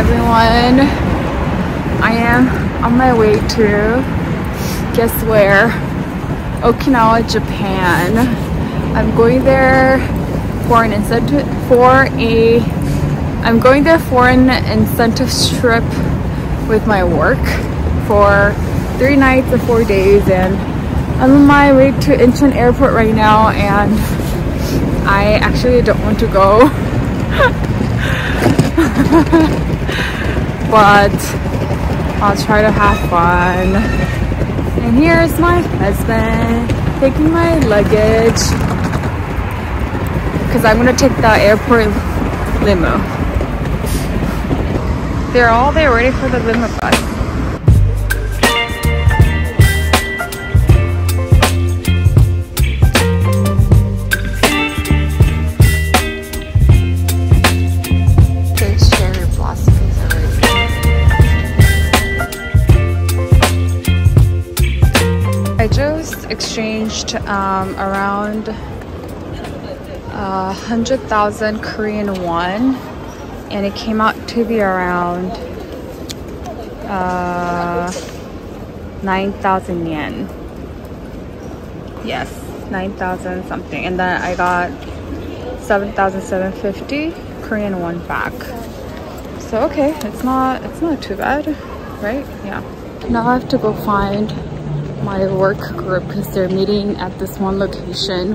everyone. I am on my way to guess where? Okinawa, Japan. I'm going there for an incentive for a I'm going there for an incentive trip with my work for three nights and four days and I'm on my way to Incheon airport right now and I actually don't want to go but I'll try to have fun. And here's my husband taking my luggage. Because I'm gonna take the airport limo. They're all there ready for the limo bus exchanged um, around uh, 100,000 Korean won and it came out to be around uh, 9,000 yen. Yes, 9,000 something. And then I got 7,750 Korean won back. So okay, it's not it's not too bad, right? Yeah. Now I have to go find my work group because they're meeting at this one location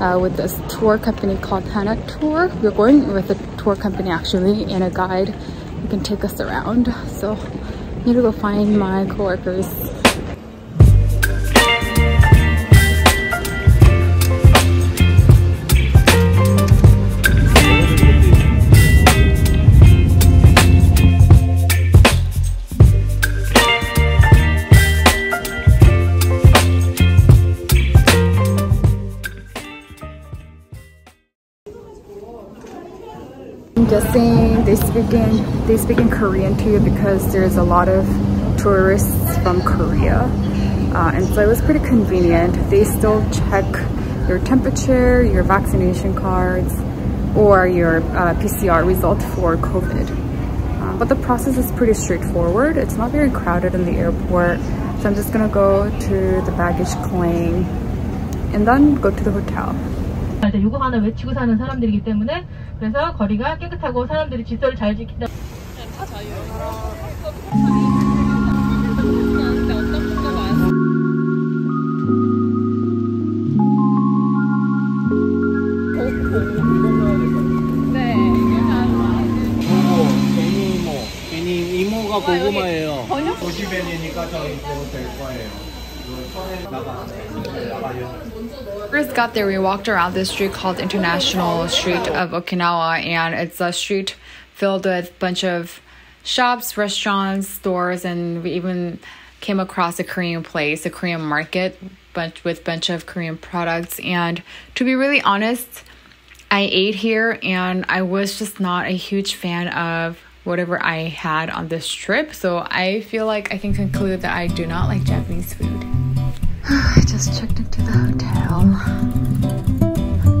uh, with this tour company called Hana Tour. We're going with a tour company actually and a guide who can take us around. So I need to go find my coworkers they speak in they speak in Korean too because there's a lot of tourists from Korea. Uh, and so it was pretty convenient. They still check your temperature your vaccination cards or your uh, PCR result for COVID. Uh, but the process is pretty straightforward. It's not very crowded in the airport. So I'm just gonna go to the baggage claim and then go to the hotel 요거 하나 외치고 사는 사람들이기 때문에 그래서 거리가 깨끗하고 사람들이 질서를 잘 지킨다. 다 자유예요. 고구마예요. 도시벤이니까 저 이거 될 거예요. First got there, we walked around this street called International Street of Okinawa, and it's a street filled with a bunch of shops, restaurants, stores, and we even came across a Korean place, a Korean market, but with bunch of Korean products. And to be really honest, I ate here and I was just not a huge fan of whatever I had on this trip. So I feel like I can conclude that I do not like Japanese food. I just checked into the hotel.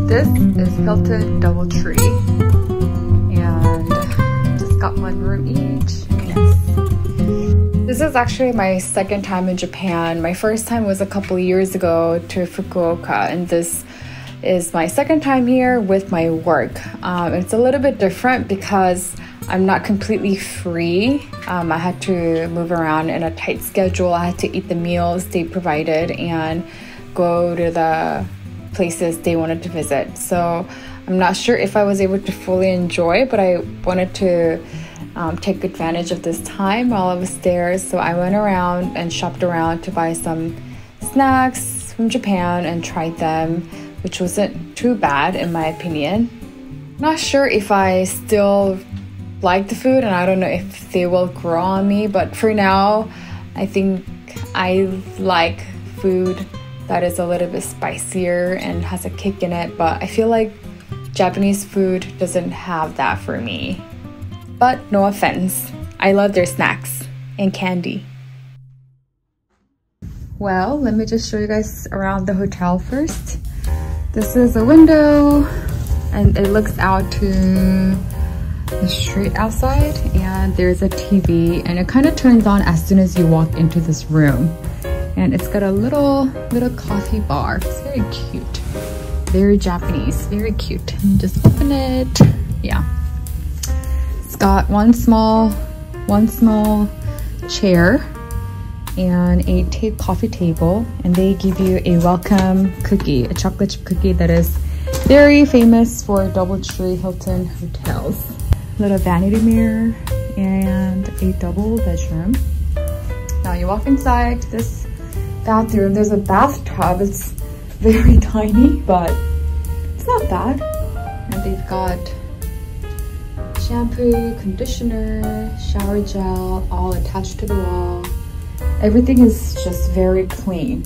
This is Hilton Doubletree. And just got one room each. This is actually my second time in Japan. My first time was a couple years ago to Fukuoka and this is my second time here with my work. Um, it's a little bit different because I'm not completely free. Um, I had to move around in a tight schedule. I had to eat the meals they provided and go to the places they wanted to visit. So I'm not sure if I was able to fully enjoy, but I wanted to um, take advantage of this time while I was there. So I went around and shopped around to buy some snacks from Japan and tried them, which wasn't too bad in my opinion. Not sure if I still like the food and I don't know if they will grow on me, but for now, I think I like food that is a little bit spicier and has a kick in it, but I feel like Japanese food doesn't have that for me. But no offense, I love their snacks and candy. Well, let me just show you guys around the hotel first. This is a window and it looks out to the street outside and there's a TV and it kind of turns on as soon as you walk into this room. And it's got a little, little coffee bar. It's very cute. Very Japanese, very cute. Just open it. Yeah. It's got one small, one small chair and a coffee table and they give you a welcome cookie, a chocolate chip cookie that is very famous for Doubletree Hilton hotels. Little vanity mirror and a double bedroom. Now you walk inside this bathroom. There's a bathtub. It's very tiny, but it's not bad. And they've got shampoo, conditioner, shower gel, all attached to the wall. Everything is just very clean,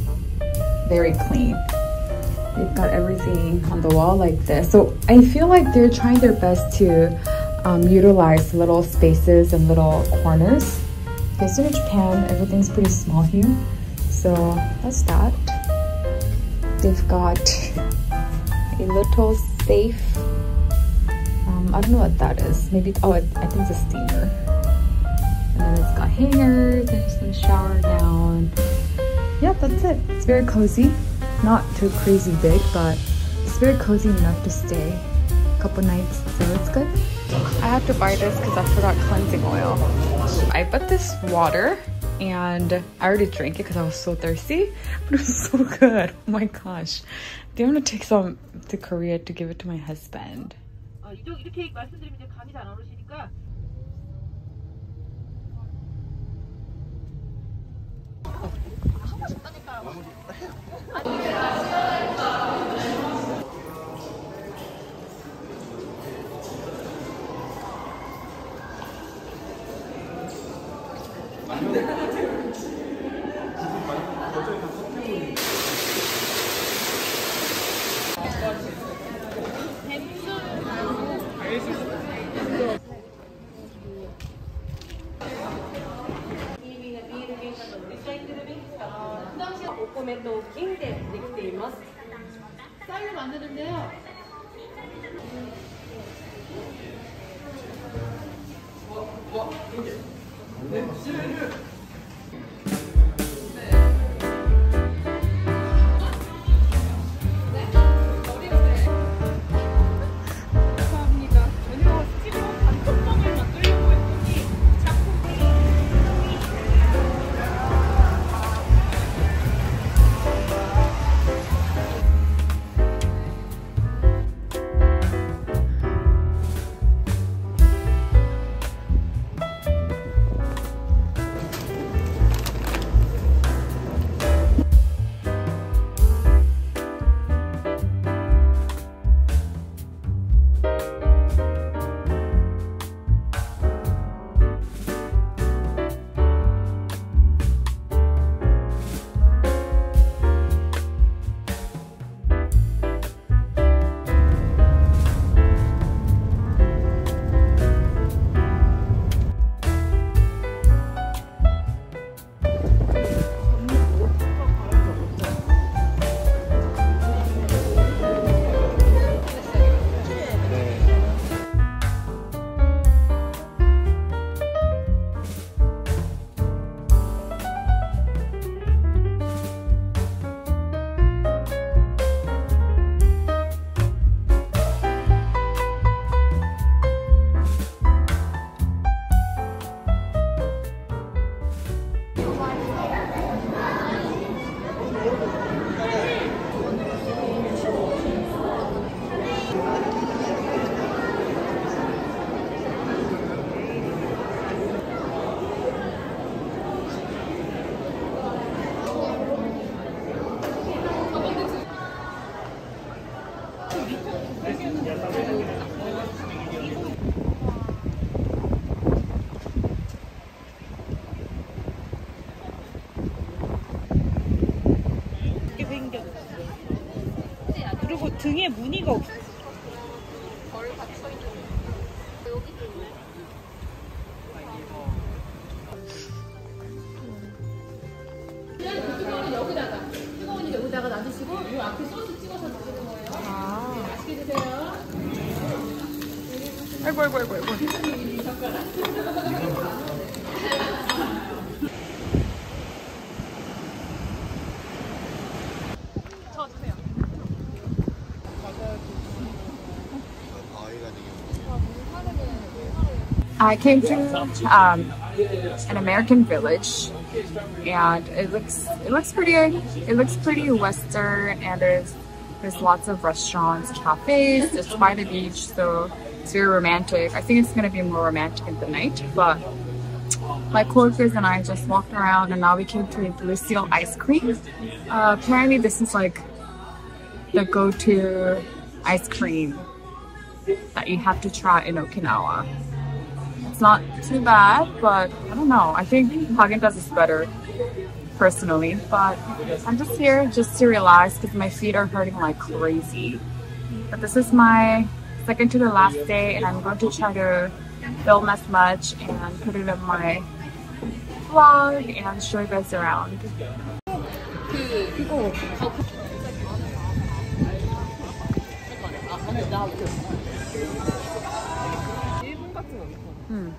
very clean. They've got everything on the wall like this. So I feel like they're trying their best to um, utilize little spaces and little corners. Because in Japan, everything's pretty small here. So that's that. They've got a little safe. Um, I don't know what that is. Maybe, oh, I think it's a steamer. And then it's got hangers, and some shower down. Yeah, that's it. It's very cozy. Not too crazy big, but it's very cozy enough to stay a couple nights, so it's good. I have to buy this because I forgot cleansing oil. I bought this water and I already drank it because I was so thirsty, but it was so good. Oh my gosh. I think I'm gonna take some to Korea to give it to my husband. 이렇게 말씀드리면 감이 잘 오르시니까 등에 무늬가 없어. 거예요. 아이고. 아이고 아이고 아이고 I came to um, an American village, and it looks it looks pretty it looks pretty western, and there's there's lots of restaurants, cafes. It's by the beach, so it's very romantic. I think it's gonna be more romantic in the night, but my coworkers and I just walked around, and now we came to Blue Seal ice cream. Uh, apparently, this is like the go-to ice cream that you have to try in Okinawa. It's not too bad, but I don't know. I think Haagen-Dazs is better, personally. But I'm just here just to relax because my feet are hurting like crazy. But this is my second to the last day, and I'm going to try to film as much and put it in my vlog and show you guys around. 일 음.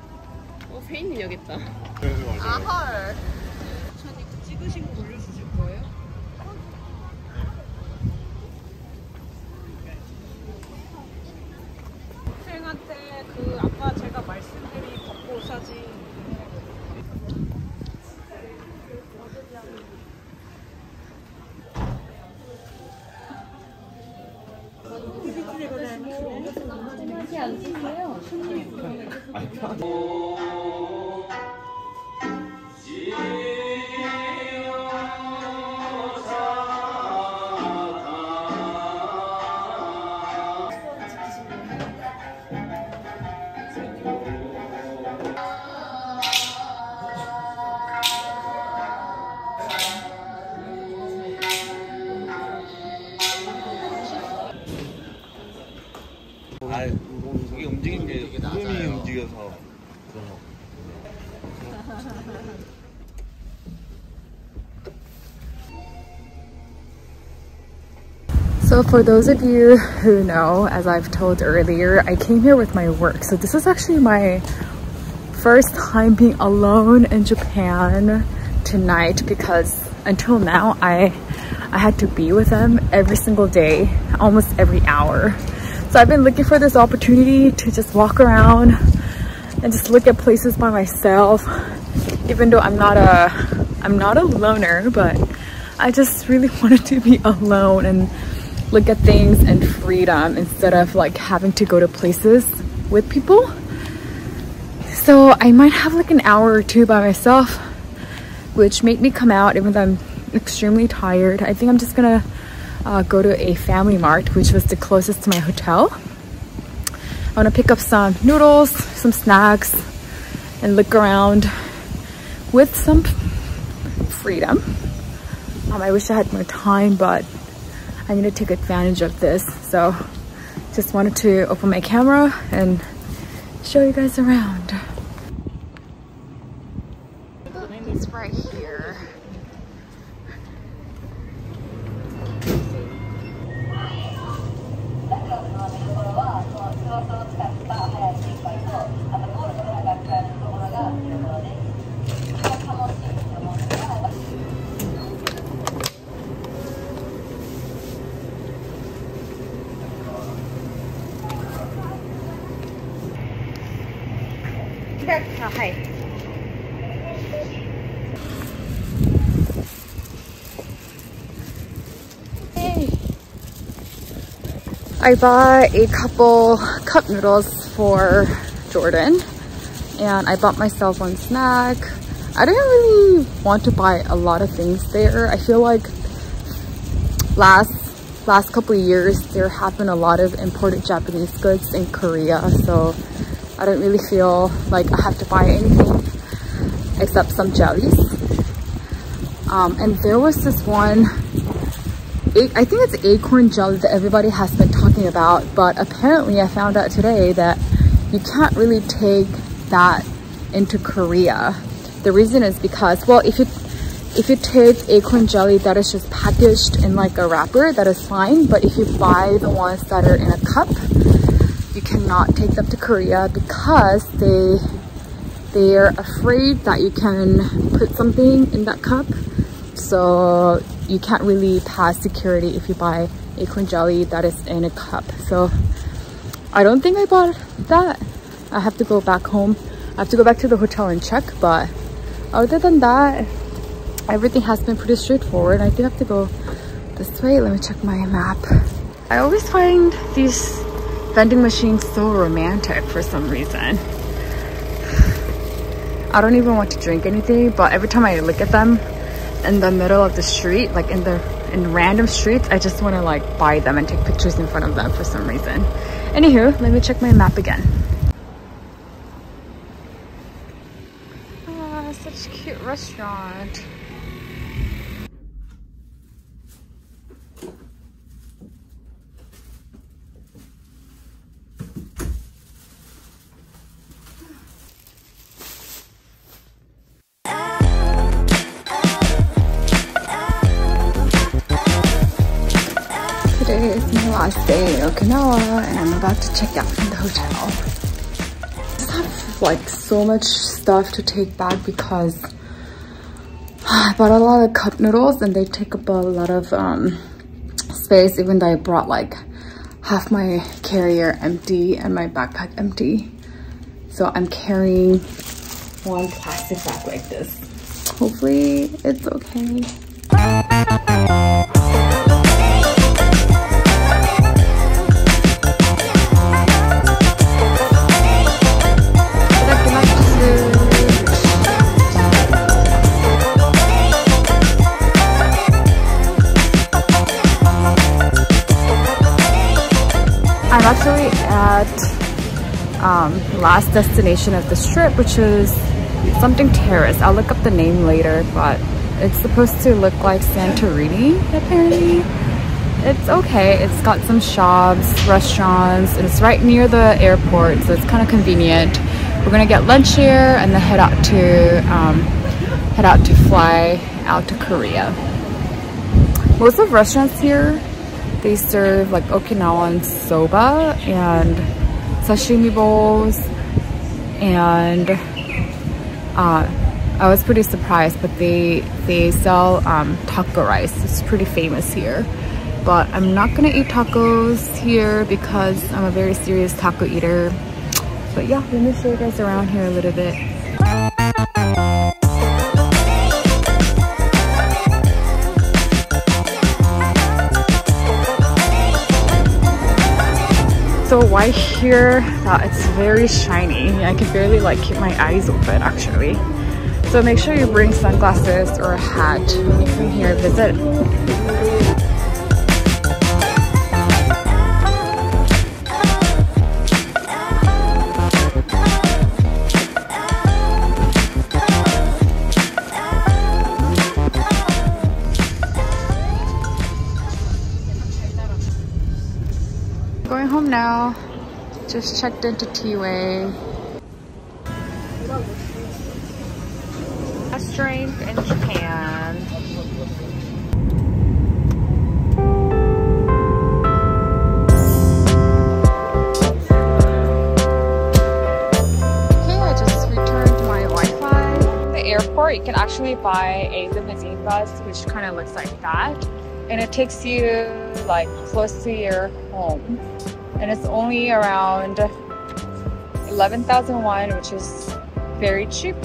어, 페인님 여기 있다. 아헐. 사진 찍으신 거 올려주실 거예요? 학생한테 그 아까 제가 말씀드린 벚꽃 사진 아, 이게 움직인 게 흐름이 움직여서 그런 거. So for those of you who know, as I've told earlier, I came here with my work. So this is actually my first time being alone in Japan tonight because until now I I had to be with them every single day, almost every hour. So I've been looking for this opportunity to just walk around and just look at places by myself even though I'm not a I'm not a loner but I just really wanted to be alone and look at things and freedom instead of like having to go to places with people. So I might have like an hour or two by myself which made me come out even though I'm extremely tired. I think I'm just gonna uh, go to a family mart which was the closest to my hotel. I want to pick up some noodles some snacks and look around with some freedom. Um, I wish I had more time but I need to take advantage of this. So just wanted to open my camera and show you guys around it's right here hi I bought a couple cup noodles for Jordan and I bought myself one snack. I didn't really want to buy a lot of things there. I feel like last last couple years there have been a lot of imported Japanese goods in Korea so I don't really feel like I have to buy anything except some jellies. Um, and there was this one I think it's acorn jelly that everybody has been talking about, but apparently I found out today that you can't really take that into Korea. The reason is because, well, if you if you take acorn jelly that is just packaged in like a wrapper, that is fine. But if you buy the ones that are in a cup, you cannot take them to Korea because they they're afraid that you can put something in that cup. So you can't really pass security if you buy acorn jelly that is in a cup. So I don't think I bought that. I have to go back home. I have to go back to the hotel and check but other than that everything has been pretty straightforward. I do have to go this way. Let me check my map. I always find these vending machines so romantic for some reason. I don't even want to drink anything but every time I look at them in the middle of the street like in the in random streets I just want to like buy them and take pictures in front of them for some reason. Anywho let me check my map again. Ah such a cute restaurant about to check out from the hotel. I just have like so much stuff to take back because I bought a lot of cup noodles and they take up a lot of um, space even though I brought like half my carrier empty and my backpack empty. So I'm carrying one plastic bag like this. Hopefully it's okay. Last destination of this trip, which is something terrace. I'll look up the name later, but it's supposed to look like Santorini, apparently. It's okay. It's got some shops, restaurants, and it's right near the airport, so it's kind of convenient. We're gonna get lunch here and then head out to um, head out to fly out to Korea. Most of restaurants here they serve like Okinawan soba and sashimi bowls and uh, I was pretty surprised but they they sell um, taco rice. It's pretty famous here. But I'm not gonna eat tacos here because I'm a very serious taco eater. But yeah let me show you guys around here a little bit so white here that it's very shiny. I can barely like keep my eyes open actually. So make sure you bring sunglasses or a hat. When you come here visit now. Just checked into T-Way. Last drink in Japan. Okay, I just returned my Wi-Fi. The airport, you can actually buy a limousine bus, which kind of looks like that and it takes you like close to your home and it's only around 11,000 won which is very cheap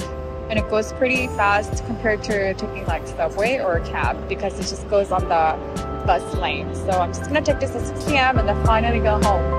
and it goes pretty fast compared to taking like subway or a cab because it just goes on the bus lane so I'm just gonna take this at 6 p.m. and then finally go home